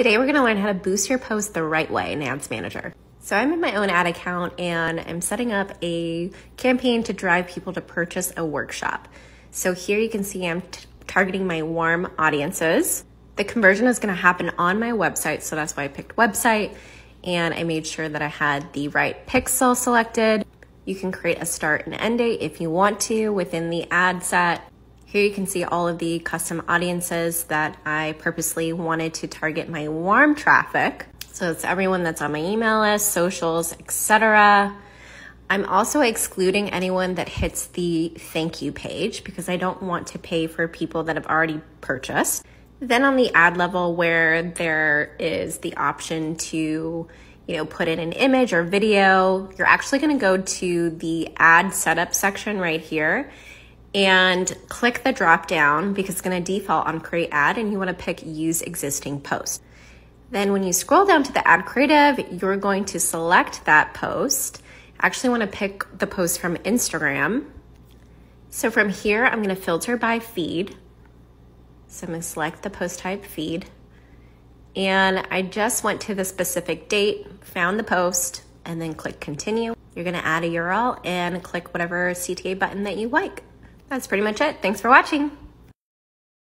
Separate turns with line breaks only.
Today we're gonna learn how to boost your post the right way in Ads Manager. So I'm in my own ad account and I'm setting up a campaign to drive people to purchase a workshop. So here you can see I'm targeting my warm audiences. The conversion is gonna happen on my website, so that's why I picked website and I made sure that I had the right pixel selected. You can create a start and end date if you want to within the ad set. Here you can see all of the custom audiences that I purposely wanted to target my warm traffic. So it's everyone that's on my email list, socials, etc. I'm also excluding anyone that hits the thank you page because I don't want to pay for people that have already purchased. Then on the ad level where there is the option to, you know, put in an image or video, you're actually going to go to the ad setup section right here and click the drop down because it's going to default on create ad and you want to pick use existing post. Then when you scroll down to the ad creative, you're going to select that post. I actually want to pick the post from Instagram. So from here, I'm going to filter by feed. So I'm going to select the post type feed. And I just went to the specific date, found the post, and then click continue. You're going to add a URL and click whatever CTA button that you like. That's pretty much it. Thanks for watching.